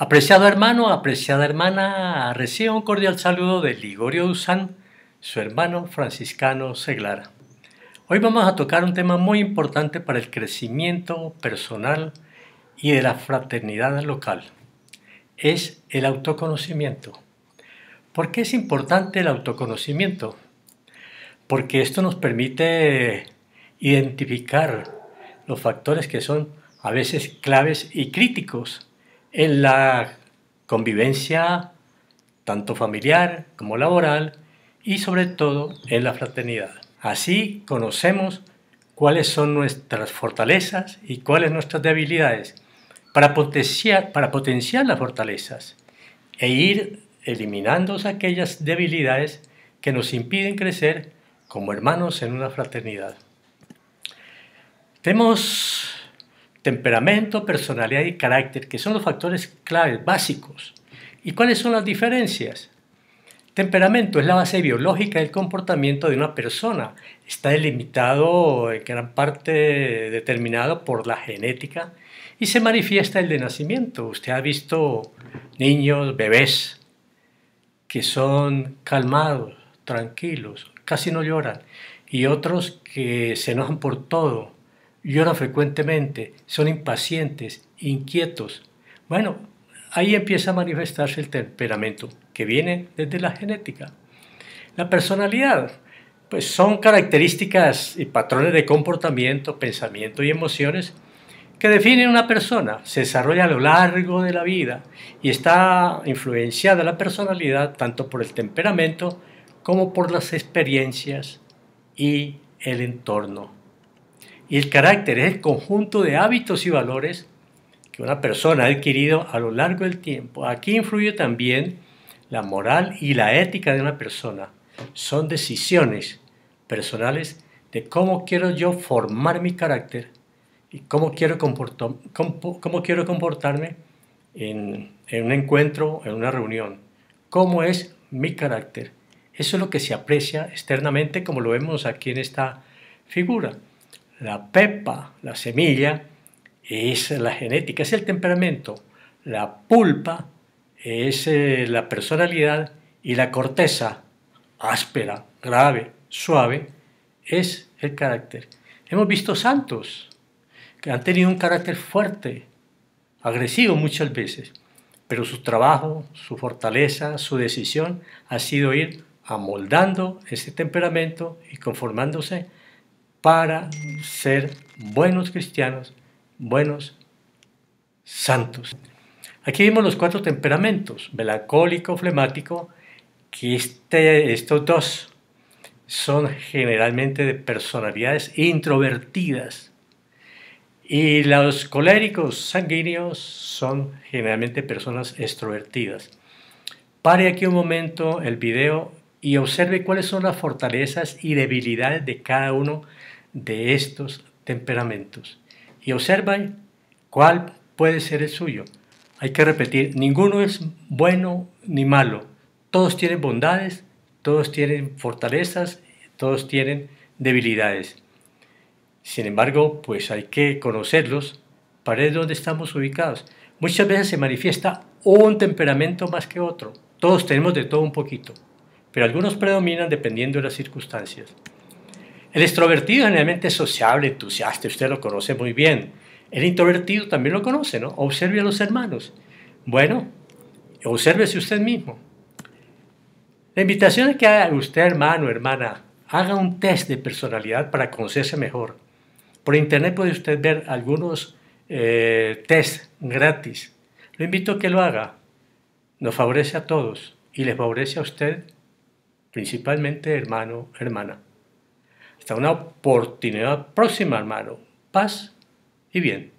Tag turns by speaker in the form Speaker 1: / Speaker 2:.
Speaker 1: Apreciado hermano, apreciada hermana, reciba un cordial saludo de Ligorio Duzán, su hermano franciscano Seglar. Hoy vamos a tocar un tema muy importante para el crecimiento personal y de la fraternidad local. Es el autoconocimiento. ¿Por qué es importante el autoconocimiento? Porque esto nos permite identificar los factores que son a veces claves y críticos en la convivencia tanto familiar como laboral y sobre todo en la fraternidad. Así conocemos cuáles son nuestras fortalezas y cuáles nuestras debilidades para potenciar, para potenciar las fortalezas e ir eliminando aquellas debilidades que nos impiden crecer como hermanos en una fraternidad. Tenemos temperamento, personalidad y carácter, que son los factores claves, básicos. ¿Y cuáles son las diferencias? Temperamento es la base biológica del comportamiento de una persona. Está delimitado en gran parte determinado por la genética y se manifiesta el de nacimiento. Usted ha visto niños, bebés, que son calmados, tranquilos, casi no lloran, y otros que se enojan por todo, lloran frecuentemente, son impacientes, inquietos. Bueno, ahí empieza a manifestarse el temperamento, que viene desde la genética. La personalidad, pues son características y patrones de comportamiento, pensamiento y emociones que definen una persona, se desarrolla a lo largo de la vida y está influenciada la personalidad tanto por el temperamento como por las experiencias y el entorno. Y el carácter es el conjunto de hábitos y valores que una persona ha adquirido a lo largo del tiempo. Aquí influye también la moral y la ética de una persona. Son decisiones personales de cómo quiero yo formar mi carácter y cómo quiero, comportarme en, en un encuentro, en una reunión. ¿Cómo es mi carácter? Eso es lo que se aprecia externamente como lo vemos aquí en esta figura. La pepa, la semilla, es la genética, es el temperamento. La pulpa es eh, la personalidad y la corteza, áspera, grave, suave, es el carácter. Hemos visto santos que han tenido un carácter fuerte, agresivo muchas veces, pero su trabajo, su fortaleza, su decisión ha sido ir amoldando ese temperamento y conformándose para ser buenos cristianos, buenos santos. Aquí vemos los cuatro temperamentos, melancólico, flemático, que este, estos dos son generalmente de personalidades introvertidas. Y los coléricos sanguíneos son generalmente personas extrovertidas. Pare aquí un momento el video y observe cuáles son las fortalezas y debilidades de cada uno de estos temperamentos. Y observen cuál puede ser el suyo. Hay que repetir, ninguno es bueno ni malo. Todos tienen bondades, todos tienen fortalezas, todos tienen debilidades. Sin embargo, pues hay que conocerlos para ver dónde estamos ubicados. Muchas veces se manifiesta un temperamento más que otro. Todos tenemos de todo un poquito pero algunos predominan dependiendo de las circunstancias. El extrovertido generalmente es sociable, entusiasta, usted lo conoce muy bien. El introvertido también lo conoce, ¿no? Observe a los hermanos. Bueno, obsérvese usted mismo. La invitación es que haga usted, hermano, hermana, haga un test de personalidad para conocerse mejor. Por internet puede usted ver algunos eh, test gratis. Lo invito a que lo haga. Nos favorece a todos y les favorece a usted principalmente hermano, hermana. Hasta una oportunidad próxima, hermano. Paz y bien.